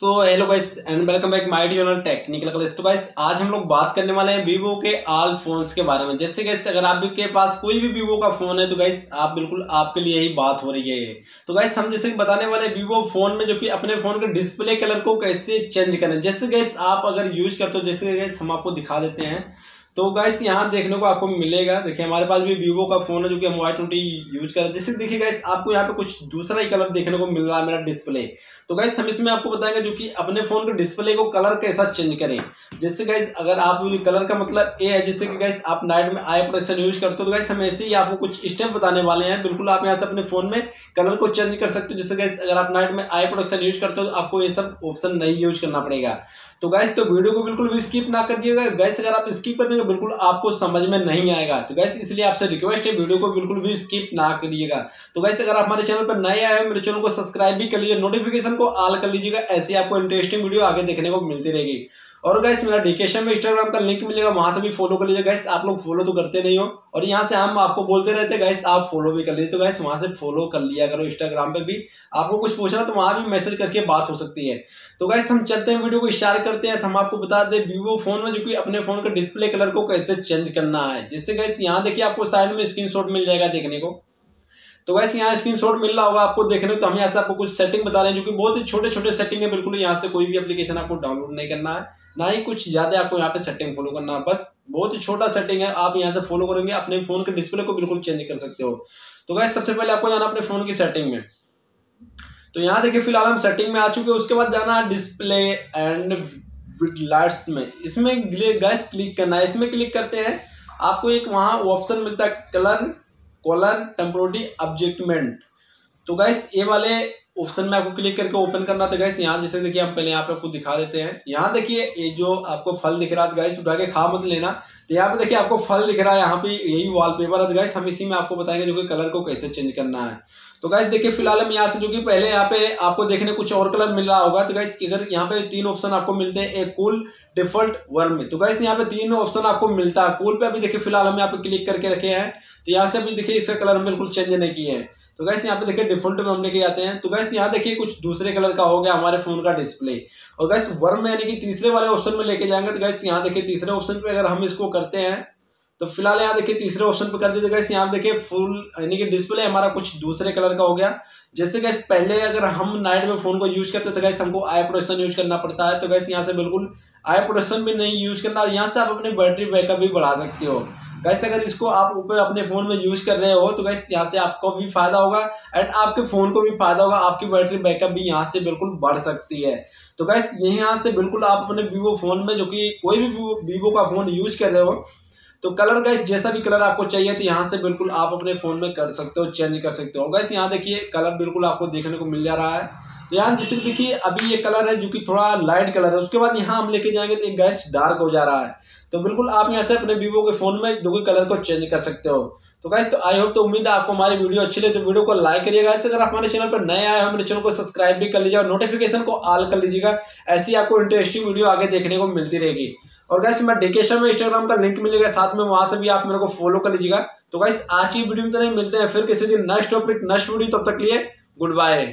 So hello guys and welcome back my channel technical class तो guys आज हम लोग बात करने वाले हैं वीवो के आल फोन्स के बारे में। जैसे गाइस अगर आपके पास कोई भी वीवो का फ़ोन है तो गाइस आप बिल्कुल आपके लिए ही बात हो रही है तो गाइस हम जैसे बताने वाले वीवो फ़ोन में जो कि अपने फ़ोन के डिस्प्ले कलर को कैसे चेंज करें जैसे गाइस आप अगर यूज़ करते हो, जैसे गाइस हम आपको दिखा देते हैं। तो गाइस यहाँ देखने को आपको मिलेगा। देखिए, हमारे पास भी वीवो का फ़ोन है, जो कि हम वाई ट्वेंटी यूज़ कर रहे हैं। जैसे देखिए गाइस आपको यहाँ पे कुछ दूसरा ही कलर देखने को मिल रहा है, मेरा डिस्प्ले तो गाइस हम इसमें आपको बताएँगे जो कि अपने फ़ोन के डिस्प्ले को कलर कैसा चेंज करें। जैसे गाइस अगर आप कलर का मतलब ए है, जैसे कि गाइस आप नाइट में आई प्रोटेक्शन यूज़ करते हो तो गाइस हम ऐसे ही आपको कुछ स्टेप बताने वाले हैं। बिल्कुल आप यहाँ से अपने फ़ोन में कलर को चेंज कर सकते हो। जैसे गाइस अगर आप नाइट में आई प्रोटेक्शन यूज़ करते हो तो आपको ये सब ऑप्शन नहीं यूज़ करना पड़ेगा। तो गाइस तो वीडियो को बिल्कुल भी स्किप ना कर दिएगा गैस अगर आप स्किप कर देंगे बिल्कुल आपको समझ में नहीं आएगा। तो वैसे इसलिए आपसे रिक्वेस्ट है वीडियो को बिल्कुल भी स्किप ना करिएगा। तो वैसे अगर आप हमारे चैनल पर नए आए हो, मेरे चैनल को सब्सक्राइब भी कर लीजिए नोटिफिकेशन को ऑल कर लीजिएगा, ऐसी आपको इंटरेस्टिंग वीडियो आगे देखने को मिलती रहेगी। और गैस मेरा डिकेशन में इंस्टाग्राम का लिंक मिलेगा, वहाँ से भी फॉलो कर लीजिए गैस आप लोग फॉलो तो करते नहीं हो। और यहाँ से हम आपको बोलते रहते हैं गैस आप फॉलो भी कर लीजिए। तो गैस वहाँ से फॉलो कर लिया करो इंस्टाग्राम पे भी। आपको कुछ पूछना तो वहाँ भी मैसेज करके बात हो सकती है। तो गैस हम चलते हैं वीडियो को स्टार्ट करते हैं। हम आपको बता दें वीवो फ़ोन में जो कि अपने फ़ोन का डिस्प्ले कलर को कैसे चेंज करना है। जिससे गैस यहाँ देखिए आपको साइड में स्क्रीन मिल जाएगा देखने को। तो वैसे यहाँ स्क्रीनशॉट मिल रहा होगा आपको देखने को। तो हम यहाँ से आपको कुछ सेटिंग बता रहे हैं जो कि बहुत ही छोटे छोटे सेटिंग है। बिल्कुल यहाँ से कोई भी एप्लीकेशन आपको डाउनलोड नहीं करना है। ना ही कुछ ज़्यादा आपको यहाँ पे सेटिंग फॉलो करना। बस बहुत ही छोटा सेटिंग है, आप यहाँ से फॉलो करेंगे, अपने फ़ोन के डिस्प्ले को बिल्कुल चेंज कर सकते हो। तो वैसे सबसे पहले आपको जाना अपने फ़ोन की सेटिंग में। तो यहाँ देखिए, फ़िलहाल हम सेटिंग में आ चुके हैं। उसके बाद जाना है डिस्प्ले एंड लाइट्स में। इसमें गैस क्लिक करना है। इसमें क्लिक करते हैं, आपको एक वहाँ ऑप्शन मिलता है कलर कॉलर टेम्पोरिटी ऑब्जेक्टमेंट तो गैस ये वाले ऑप्शन में आपको क्लिक करके ओपन करना था गैस यहाँ जैसे देखिए हम पहले यहाँ पे आपको दिखा देते हैं। यहाँ देखिए, ये जो आपको फल दिख रहा है गैस उठा के खा मत लेना। तो यहाँ पे देखिए, आपको फल दिख रहा है। यहाँ पे यही वॉलपेपर है गैस हम इसी में आपको बताएँगे जो कि कलर को कैसे चेंज करना है। तो गैस देखिए, फ़िलहाल हम यहाँ से जो कि पहले यहाँ पे आपको देखने कुछ और कलर मिल रहा होगा। तो गैस अगर यहाँ पे तीन ऑप्शन आपको मिलते हैं, एक कूल डिफ़ॉल्ट वर्म में। तो गैस यहाँ पे तीन ऑप्शन आपको मिलता है। कूल पे अभी देखिए, फ़िलहाल हम यहाँ पे क्लिक करके रखे हैं। तो यहाँ से अभी देखिए, इसका कलर हम बिल्कुल चेंज नहीं किए हैं। तो गैस यहाँ पे देखिए डिफ़ॉल्ट में हम लेके जाते हैं। तो गैस यहाँ देखिए कुछ दूसरे कलर का हो गया हमारे फ़ोन का डिस्प्ले और गैस वर्म यानी कि तीसरे वाले ऑप्शन में लेके जाएँगे तो गैस यहाँ देखिए तीसरे ऑप्शन पे अगर हम इसको करते हैं तो फ़िलहाल यहाँ देखिए तीसरे ऑप्शन पे कर देते गैस यहाँ देखिए फुल यानी कि डिस्प्ले हमारा कुछ दूसरे कलर का हो गया। जैसे गैस पहले अगर हम नाइट में फ़ोन को यूज़ करते तो गैस हमको आई प्रोटेक्शन यूज़ करना पड़ता है। तो गैस यहाँ से बिल्कुल आई प्रोटेक्शन भी नहीं यूज़ करना, और यहाँ से आप अपनी बैटरी बैकअप भी बढ़ा सकते हो। गैस अगर इसको आप ऊपर अपने फ़ोन में यूज़ कर रहे हो तो गैस यहाँ से आपको भी फ़ायदा होगा एंड आपके फ़ोन को भी फ़ायदा होगा, आपकी बैटरी बैकअप भी यहाँ से बिल्कुल बढ़ सकती है। तो गैस यही यहाँ से बिल्कुल आप अपने वीवो फ़ोन में जो कि कोई भी वीवो का फ़ोन यूज़ कर रहे हो तो कलर गैस जैसा भी कलर आपको चाहिए तो यहाँ से बिल्कुल आप अपने फ़ोन में कर सकते हो चेंज कर सकते हो। गैस यहाँ देखिए कलर बिल्कुल आपको देखने को मिल जा रहा है। तो यहाँ जैसे देखिए, अभी ये कलर है जो कि थोड़ा लाइट कलर है। उसके बाद यहाँ हम लेके जाएँगे तो एक गैस डार्क हो जा रहा है। तो बिल्कुल आप यहाँ से अपने वीवो के फ़ोन में जो कि कलर को चेंज कर सकते हो। तो गैस तो आई होप तो उम्मीद है आपको हमारी वीडियो अच्छी लगे। तो वीडियो को लाइक करिएगा। ऐसे अगर हमारे चैनल पर नए आए हो मेरे चैनल को सब्सक्राइब भी कर लीजिएगा नोटिफिकेशन को ऑल कर लीजिएगा। ऐसी आपको इंटरेस्टिंग वीडियो आगे देखने को मिलती रहेगी। और गैस मैं डिकेशन में इंस्टाग्राम का लिंक मिलेगा। साथ में वहाँ से भी आप मेरे को फॉलो कर लीजिएगा। तो गैस आज की वीडियो में तो नहीं, मिलते हैं फिर किसी दिन नेक्स्ट टॉपिक नेक्स्ट वीडियो तब तक लिए गुड बाय